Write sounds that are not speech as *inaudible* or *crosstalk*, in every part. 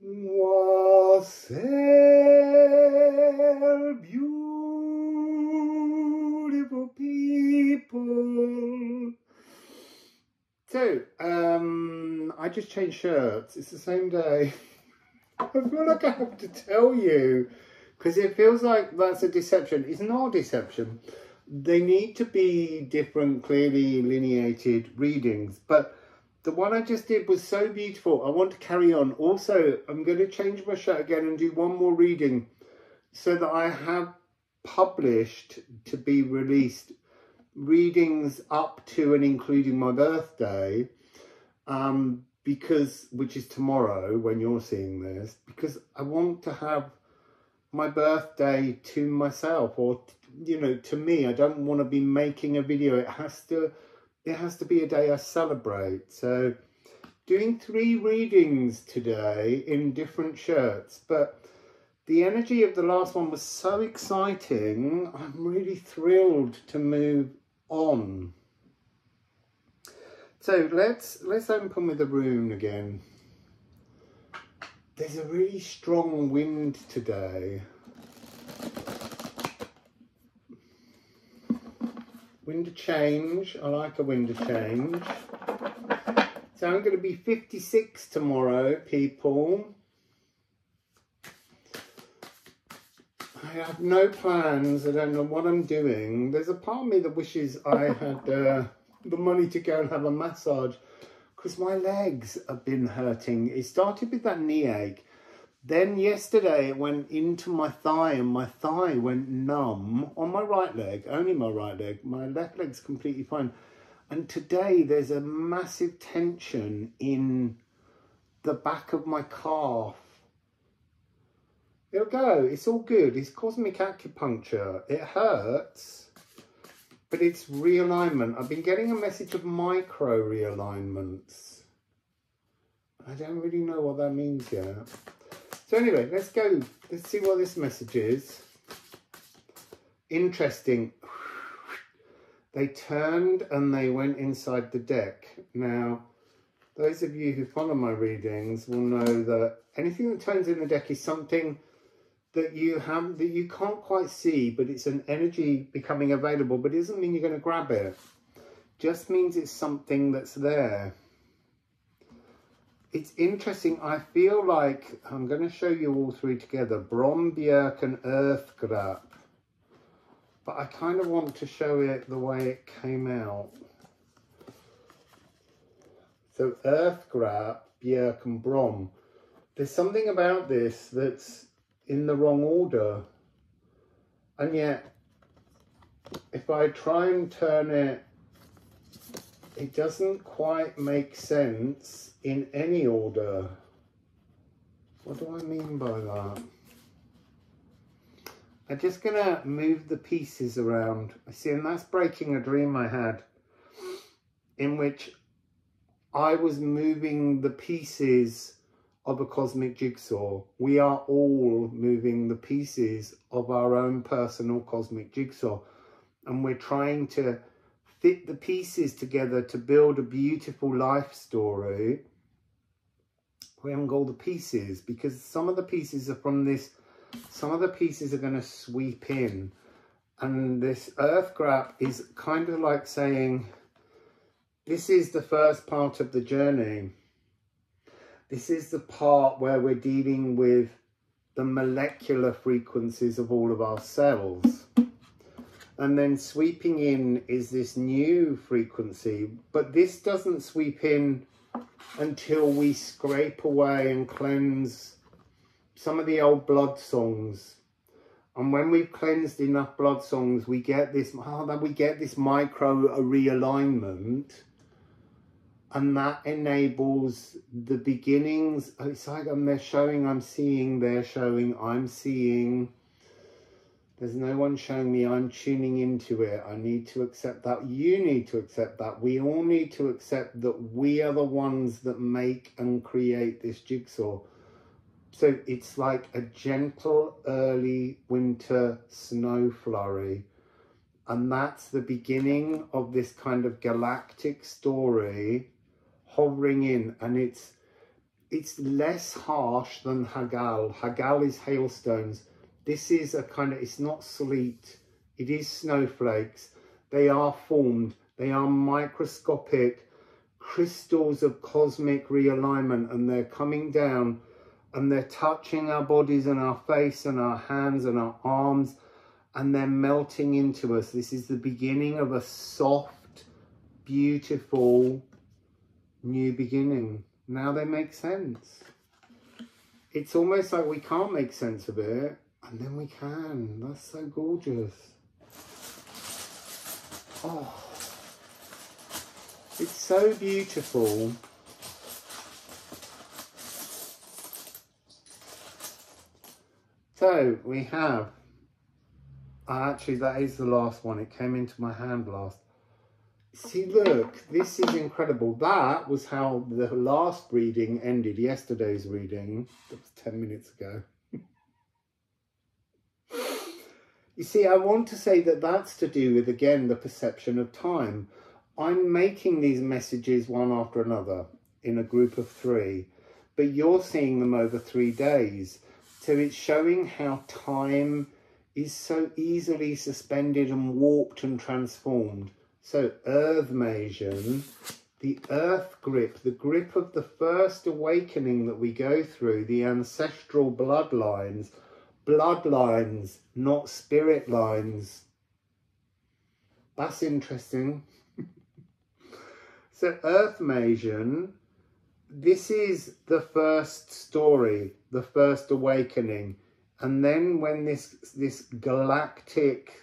there beautiful people. So, um, I just changed shirts. It's the same day. *laughs* I feel like I have to tell you because it feels like that's a deception. It's not a deception. They need to be different, clearly delineated readings, but the one I just did was so beautiful. I want to carry on. Also, I'm going to change my shirt again and do one more reading so that I have published to be released readings up to and including my birthday um, because which is tomorrow when you're seeing this because I want to have my birthday to myself or you know to me I don't want to be making a video it has to it has to be a day I celebrate. So doing three readings today in different shirts, but the energy of the last one was so exciting. I'm really thrilled to move on. So let's let's open with the rune again. There's a really strong wind today. Wind change. I like a wind change. So I'm going to be 56 tomorrow, people. I have no plans. I don't know what I'm doing. There's a part of me that wishes I had uh, the money to go and have a massage because my legs have been hurting. It started with that knee ache then yesterday it went into my thigh and my thigh went numb on my right leg, only my right leg. My left leg's completely fine. And today there's a massive tension in the back of my calf. It'll go, it's all good. It's cosmic acupuncture. It hurts, but it's realignment. I've been getting a message of micro realignments. I don't really know what that means yet. So anyway, let's go. Let's see what this message is. Interesting. They turned and they went inside the deck. Now, those of you who follow my readings will know that anything that turns in the deck is something that you have that you can't quite see, but it's an energy becoming available, but it doesn't mean you're going to grab it. Just means it's something that's there it's interesting. I feel like I'm going to show you all three together. Brom, Björk and Earthgrap. But I kind of want to show it the way it came out. So Earthgrap, Björk and Brom. There's something about this that's in the wrong order. And yet, if I try and turn it it doesn't quite make sense in any order. What do I mean by that? I'm just going to move the pieces around. I see, and that's breaking a dream I had in which I was moving the pieces of a cosmic jigsaw. We are all moving the pieces of our own personal cosmic jigsaw. And we're trying to fit the pieces together to build a beautiful life story. We haven't got all the pieces because some of the pieces are from this, some of the pieces are going to sweep in. And this earth grab is kind of like saying, this is the first part of the journey. This is the part where we're dealing with the molecular frequencies of all of our cells. And then sweeping in is this new frequency, but this doesn't sweep in until we scrape away and cleanse some of the old blood songs. And when we've cleansed enough blood songs, we get this, oh, we get this micro realignment and that enables the beginnings. It's like I'm, they're showing, I'm seeing, they're showing, I'm seeing there's no one showing me I'm tuning into it. I need to accept that. You need to accept that. We all need to accept that we are the ones that make and create this jigsaw. So it's like a gentle early winter snow flurry. And that's the beginning of this kind of galactic story hovering in. And it's it's less harsh than Hagal. Hagal is hailstones. This is a kind of, it's not sleet. It is snowflakes. They are formed. They are microscopic crystals of cosmic realignment and they're coming down and they're touching our bodies and our face and our hands and our arms and they're melting into us. This is the beginning of a soft, beautiful new beginning. Now they make sense. It's almost like we can't make sense of it and then we can. That's so gorgeous. Oh, it's so beautiful. So we have, uh, actually that is the last one. It came into my hand last. See, look, this is incredible. That was how the last reading ended, yesterday's reading. That was 10 minutes ago. You see, I want to say that that's to do with, again, the perception of time. I'm making these messages one after another in a group of three, but you're seeing them over three days. So it's showing how time is so easily suspended and warped and transformed. So earth Erdmasian, the earth grip, the grip of the first awakening that we go through, the ancestral bloodlines, bloodlines, not spirit lines. That's interesting. *laughs* so Earth Erdmasian this is the first story, the first awakening. And then when this this galactic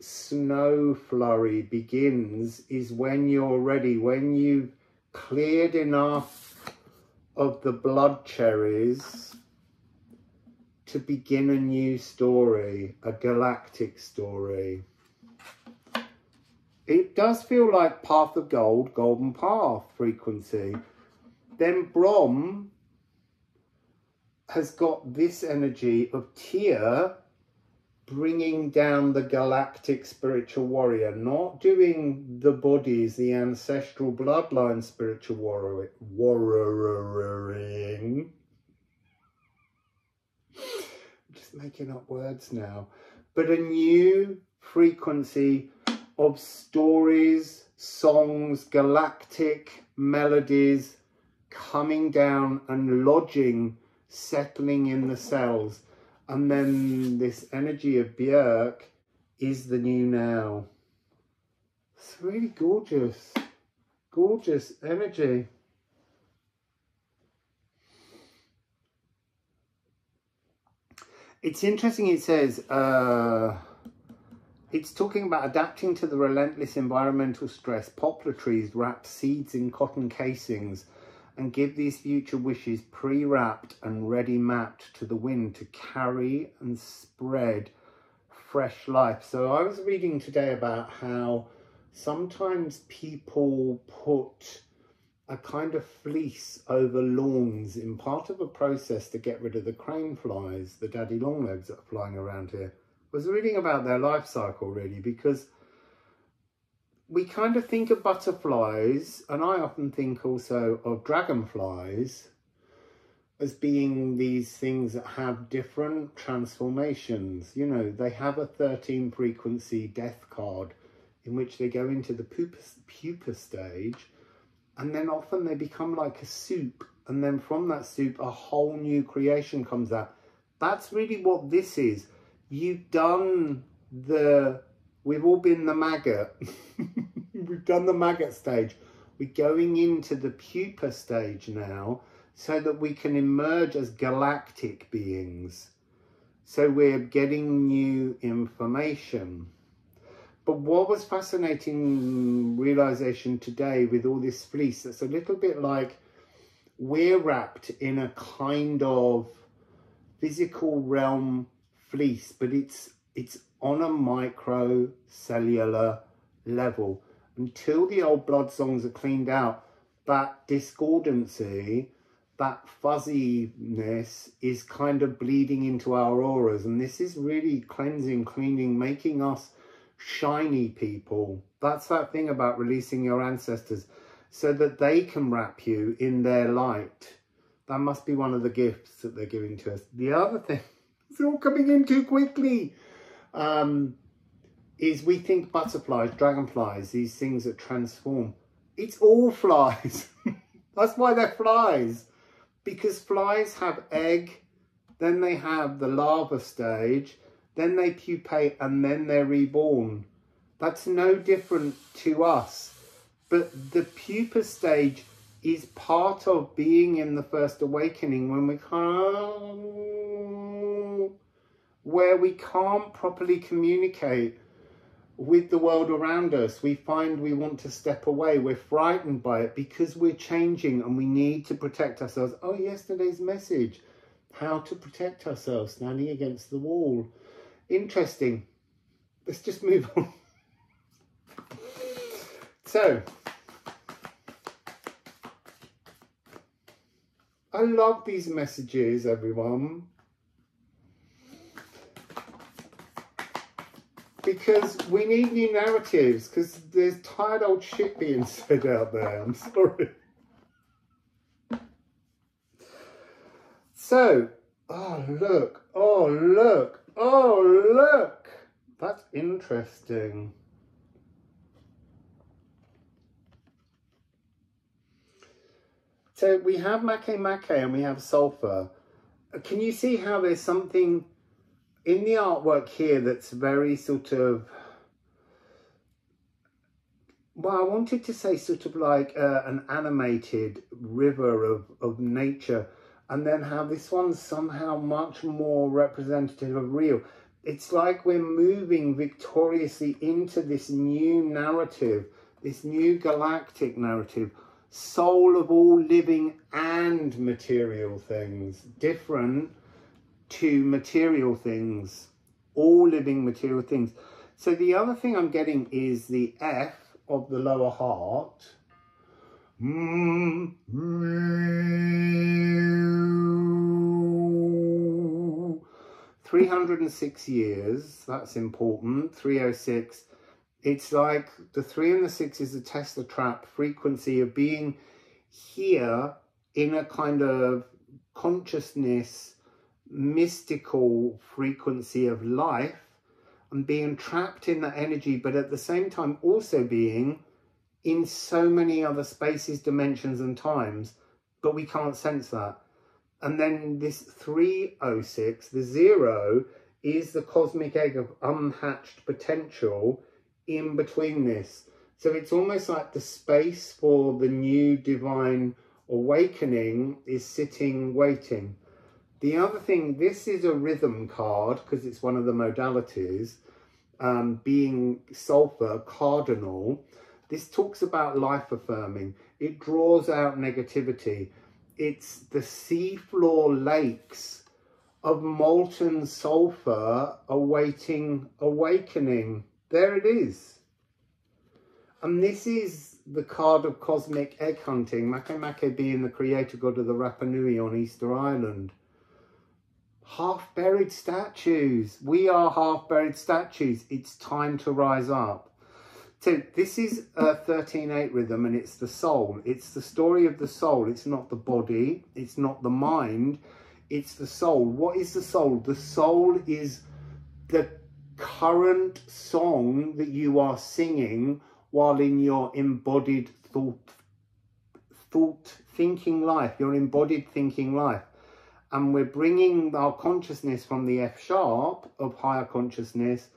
snow flurry begins is when you're ready, when you've cleared enough of the blood cherries to begin a new story, a galactic story. It does feel like Path of Gold, Golden Path frequency. Then Brom has got this energy of Tyr bringing down the galactic spiritual warrior, not doing the bodies, the ancestral bloodline spiritual warrior, warrioring. Just making up words now. But a new frequency of stories, songs, galactic melodies coming down and lodging, settling in the cells. And then this energy of Björk is the new now. It's really gorgeous, gorgeous energy. It's interesting, it says, uh, it's talking about adapting to the relentless environmental stress. Poplar trees wrap seeds in cotton casings and give these future wishes pre-wrapped and ready mapped to the wind to carry and spread fresh life. So I was reading today about how sometimes people put a kind of fleece over lawns in part of a process to get rid of the crane flies, the daddy longlegs that are flying around here was reading about their life cycle really because we kind of think of butterflies and I often think also of dragonflies as being these things that have different transformations. You know, they have a 13 frequency death card in which they go into the pupa, pupa stage and then often they become like a soup and then from that soup a whole new creation comes out. That's really what this is you've done the, we've all been the maggot. *laughs* we've done the maggot stage. We're going into the pupa stage now so that we can emerge as galactic beings. So we're getting new information. But what was fascinating realization today with all this fleece, that's a little bit like we're wrapped in a kind of physical realm fleece, but it's it's on a micro cellular level. Until the old blood songs are cleaned out, that discordancy, that fuzziness is kind of bleeding into our auras. And this is really cleansing, cleaning, making us shiny people. That's that thing about releasing your ancestors. so that they can wrap you in their light. That must be one of the gifts that they're giving to us. The other thing, *laughs* it's all coming in too quickly, um, is we think butterflies, dragonflies, these things that transform. It's all flies. *laughs* That's why they're flies. Because flies have egg, then they have the larva stage, then they pupate, and then they're reborn. That's no different to us. But the pupa stage is part of being in the first awakening when we can't, where we can't properly communicate with the world around us. We find we want to step away. We're frightened by it because we're changing and we need to protect ourselves. Oh, yesterday's message, how to protect ourselves, standing against the wall. Interesting. Let's just move on. *laughs* So, I love these messages, everyone. Because we need new narratives, because there's tired old shit being *laughs* said out there. I'm sorry. So, oh, look. Oh, look. Oh, look. That's interesting. So we have Makemake and we have sulfur. Can you see how there's something in the artwork here that's very sort of, well, I wanted to say sort of like uh, an animated river of, of nature and then how this one's somehow much more representative of real. It's like we're moving victoriously into this new narrative, this new galactic narrative, soul of all living and material things, different to material things, all living material things. So the other thing I'm getting is the F of the lower heart. Mm -hmm. 306 years, that's important, 306. It's like the three and the six is a Tesla trap frequency of being here in a kind of consciousness, mystical frequency of life and being trapped in that energy, but at the same time also being in so many other spaces, dimensions, and times, but we can't sense that. And then this 306, the zero, is the cosmic egg of unhatched potential in between this. So it's almost like the space for the new divine awakening is sitting waiting. The other thing, this is a rhythm card because it's one of the modalities, um, being sulfur, cardinal. This talks about life affirming. It draws out negativity. It's the seafloor lakes of molten sulfur awaiting awakening. There it is. And this is the card of cosmic egg hunting, Makemake being the creator god of the Rapa Nui on Easter Island. Half-buried statues. We are half-buried statues. It's time to rise up. So this is a 13-8 rhythm and it's the soul. It's the story of the soul. It's not the body. It's not the mind. It's the soul. What is the soul? The soul is the current song that you are singing while in your embodied thought, thought thinking life, your embodied thinking life. And we're bringing our consciousness from the F sharp of higher consciousness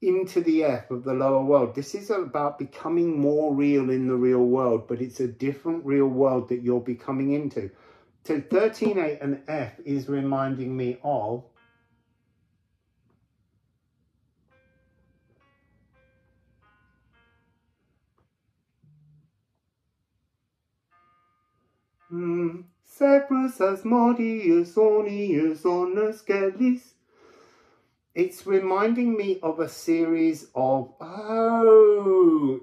into the F of the lower world. This is about becoming more real in the real world, but it's a different real world that you're becoming into. So 13.8 and F is reminding me of Mm. Cyprus Asmodeus Orneus Onus Gelis. It's reminding me of a series of, oh,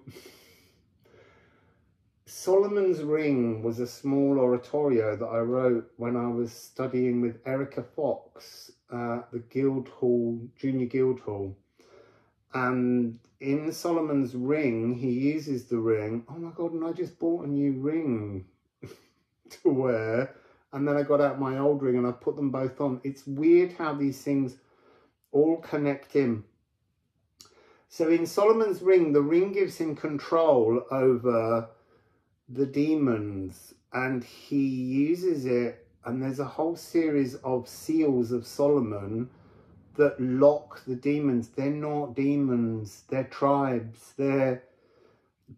Solomon's Ring was a small oratorio that I wrote when I was studying with Erika Fox at the Guildhall, Junior Guildhall. And in Solomon's ring, he uses the ring. Oh my God, and I just bought a new ring *laughs* to wear. And then I got out my old ring and I put them both on. It's weird how these things all connect in. So in Solomon's ring, the ring gives him control over the demons and he uses it and there's a whole series of seals of Solomon that lock the demons. They're not demons, they're tribes, they're,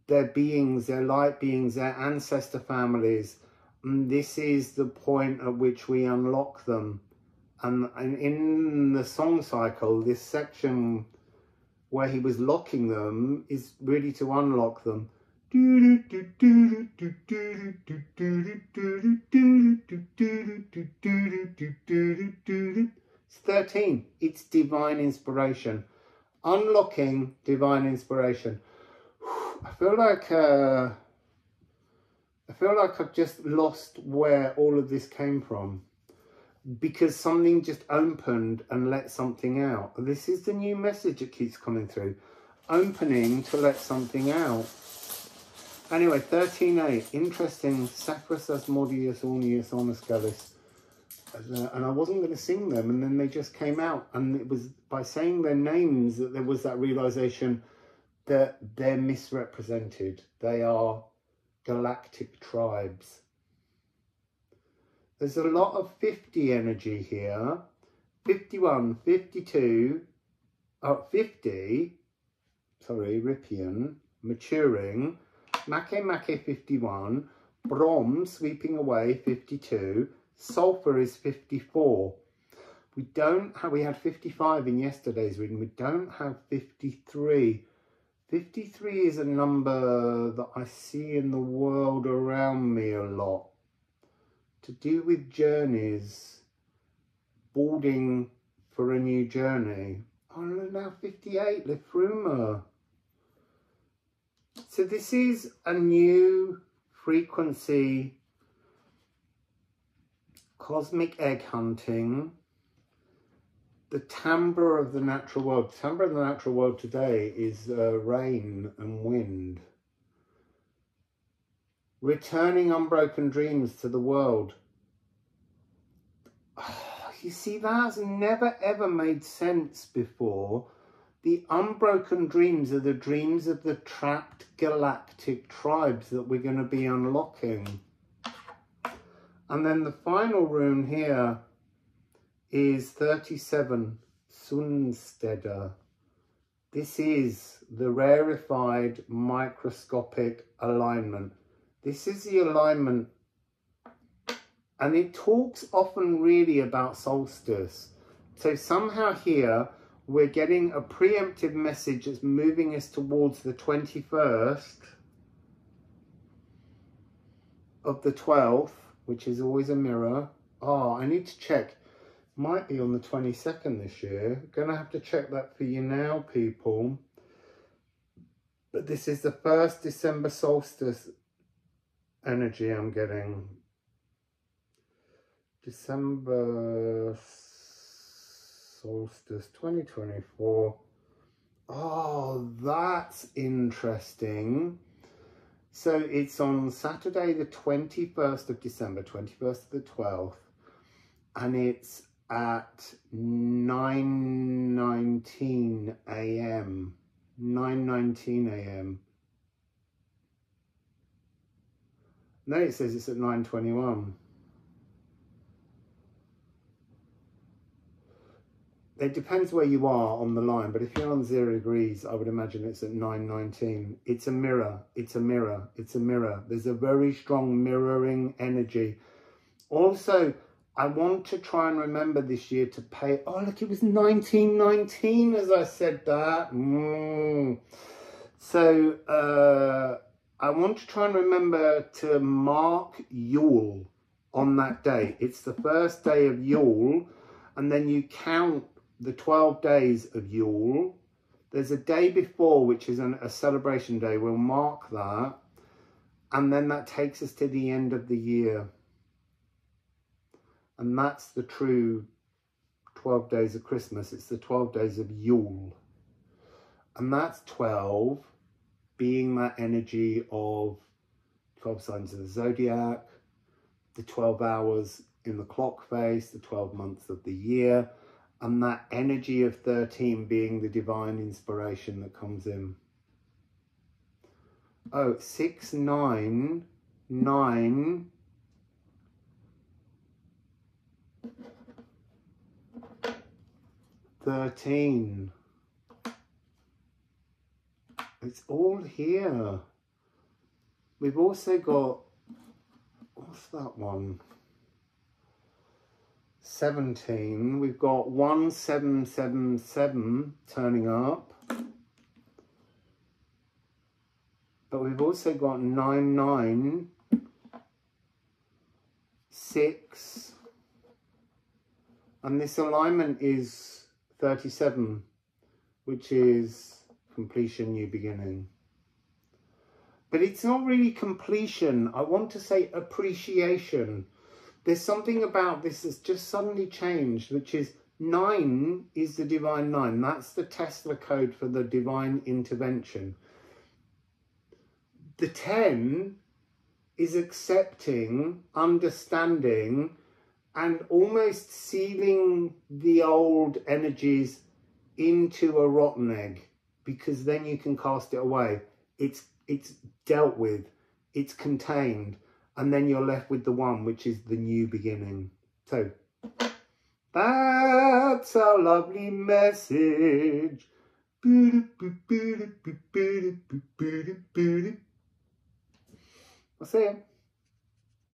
they're beings, they're light beings, they're ancestor families. And this is the point at which we unlock them. And, and in the song cycle, this section where he was locking them is really to unlock them. It's 13. It's divine inspiration. Unlocking divine inspiration. I feel like uh, I feel like I've just lost where all of this came from because something just opened and let something out. This is the new message that keeps coming through. Opening to let something out. Anyway, 13.8. Interesting. Sacras Asmodeus Orneus Onoscalis. Uh, and I wasn't going to sing them, and then they just came out. And it was by saying their names that there was that realization that they're misrepresented. They are galactic tribes. There's a lot of 50 energy here. 51, 52, uh, 50, sorry, Rippian, maturing, Makemake 51, Brom sweeping away 52, Sulfur is 54. We don't have, we had 55 in yesterday's reading, we don't have 53. 53 is a number that I see in the world around me a lot to do with journeys, boarding for a new journey. Oh, now 58, Liffruma. So this is a new frequency cosmic egg hunting the timbre of the natural world. The timbre of the natural world today is uh, rain and wind returning unbroken dreams to the world. Ah, you see, that has never ever made sense before. The unbroken dreams are the dreams of the trapped galactic tribes that we're going to be unlocking. And then the final rune here is 37, Sunsteder. This is the rarefied microscopic alignment. This is the alignment. And it talks often really about solstice. So somehow here, we're getting a preemptive message that's moving us towards the 21st of the 12th, which is always a mirror. Oh, I need to check. Might be on the 22nd this year. Gonna have to check that for you now, people. But this is the first December solstice energy I'm getting. December solstice 2024. Oh, that's interesting. So it's on Saturday, the 21st of December, 21st of the 12th, and it's at 9.19 a.m. 9.19 a.m. No, it says it's at 9.21. It depends where you are on the line, but if you're on zero degrees, I would imagine it's at 9.19. It's a mirror, it's a mirror, it's a mirror. There's a very strong mirroring energy. Also, I want to try and remember this year to pay, oh look, it was 1919 as I said that. Mm. So, uh, I want to try and remember to mark Yule on that day. It's the first day of Yule, and then you count the 12 days of Yule. There's a day before, which is an, a celebration day. We'll mark that. And then that takes us to the end of the year. And that's the true 12 days of Christmas. It's the 12 days of Yule. And that's 12 being that energy of 12 signs of the zodiac, the 12 hours in the clock face, the 12 months of the year, and that energy of 13 being the divine inspiration that comes in. Oh, six, nine, nine. Thirteen. It's all here. We've also got, what's that one? 17. We've got 1777 turning up. But we've also got 99, 6, and this alignment is 37, which is completion, new beginning. But it's not really completion. I want to say appreciation. There's something about this that's just suddenly changed, which is nine is the divine nine. That's the Tesla code for the divine intervention. The 10 is accepting, understanding, and almost sealing the old energies into a rotten egg because then you can cast it away. It's it's dealt with, it's contained, and then you're left with the one which is the new beginning. So that's a lovely message. I'll see you.